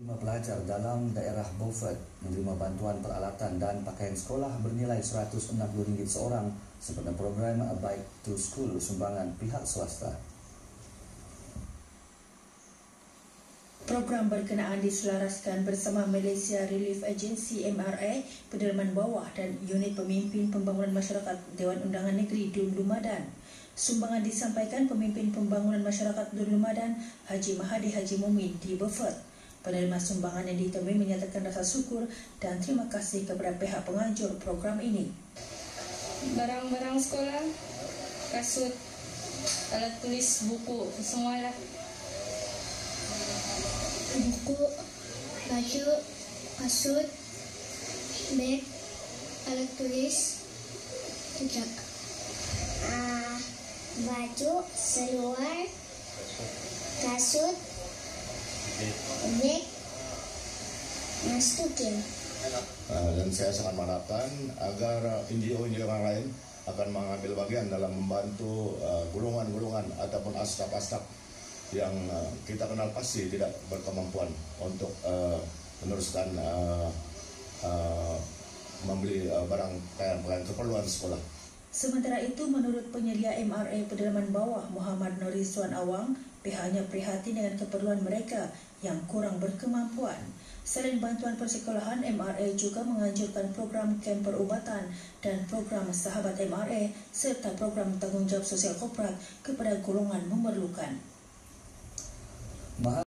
Lima pelajar dalam daerah Beaufort menerima bantuan peralatan dan pakaian sekolah bernilai RM160 seorang sepenuhnya program Bike to School sumbangan pihak swasta. Program berkenaan diselaraskan bersama Malaysia Relief Agency MRA, Pedalaman Bawah dan Unit Pemimpin Pembangunan Masyarakat Dewan Undangan Negeri Dun Lumadan. Sumbangan disampaikan Pemimpin Pembangunan Masyarakat Dun Lumadan, Haji Mahadi Haji Mumin di Beaufort. Penerima sumbangan yang ditemui menyatakan rasa syukur dan terima kasih kepada pihak penganjur program ini. Barang-barang sekolah, kasut, alat tulis, buku, semualah. Buku, baju, kasut, beg, alat tulis, juga uh, baju, seluar, kasut, beg, mastukin. Uh, dan saya sangat mengharapkan agar NGO-NGO yang lain akan mengambil bagian dalam membantu uh, gulungan-gulungan uh, ataupun astap-astap yang uh, kita kenal pasti tidak berkemampuan untuk uh, meneruskan uh, uh, membeli uh, barang pakaian-pakaian keperluan sekolah. Sementara itu, menurut penyedia MRA Pedalaman Bawah Muhammad Norizwan Awang, pihaknya prihatin dengan keperluan mereka yang kurang berkemampuan. Selain bantuan persekolahan, MRA juga menganjurkan program kem perubatan dan program sahabat MRA serta program tanggungjawab sosial korporat kepada golongan memerlukan.